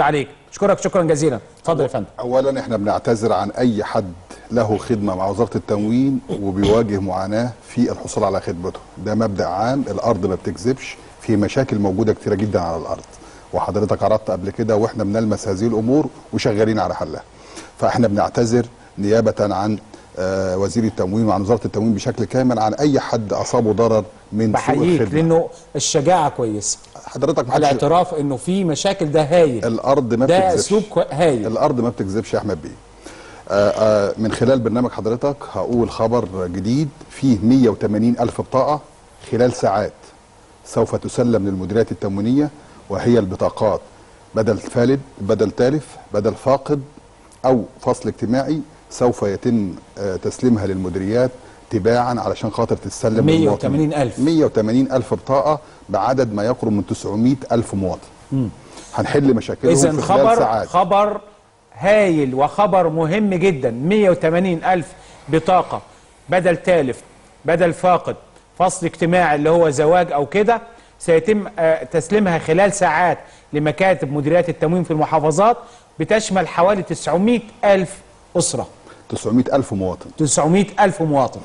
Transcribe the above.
عليك. أشكرك شكرا جزيلا. اتفضل يا فندم. اولا إحنا بنعتذر عن أي حد له خدمة مع وزارة التموين وبيواجه معاناة في الحصول على خدمته. ده مبدأ عام الأرض ما بتكذبش في مشاكل موجودة كتيرة جدا على الأرض. وحضرتك عرضت قبل كده وإحنا بنلمس هذه الأمور وشغالين على حلها. فإحنا بنعتذر نيابة عن آه، وزير التموين وعن وزارة التموين بشكل كامل عن أي حد أصابه ضرر من سوء بحييك الخدمه لأنه الشجاعة كويسة. حضرتك على حدش- اعتراف انه في مشاكل ده هايل. الأرض ما ده بتكذبش. أسلوب كو- هايل. الأرض ما بتكذبش يا أحمد بيه. آه، آه، من خلال برنامج حضرتك هقول خبر جديد. فيه 180 ألف بطاقة خلال ساعات سوف تسلم للمديريات التموينية وهي البطاقات. بدل فالد بدل تالف بدل فاقد أو فصل اجتماعي سوف يتم آه، تسليمها للمديريات تباعا علشان خاطر تتسلم 180 ألف. 180 ألف بطاقة بعدد ما يقرب من 900 ألف مواطن. هنحل مشاكلهم في خلال خبر ساعات. خبر هايل وخبر مهم جدا. 180 ألف بطاقة. بدل تالف بدل فاقد فصل اجتماعي اللي هو زواج أو كده سيتم آه، تسليمها خلال ساعات لمكاتب مديريات التموين في المحافظات بتشمل حوالي 900 ألف أسرة. 900 ألف مواطن. 900 ألف مواطن.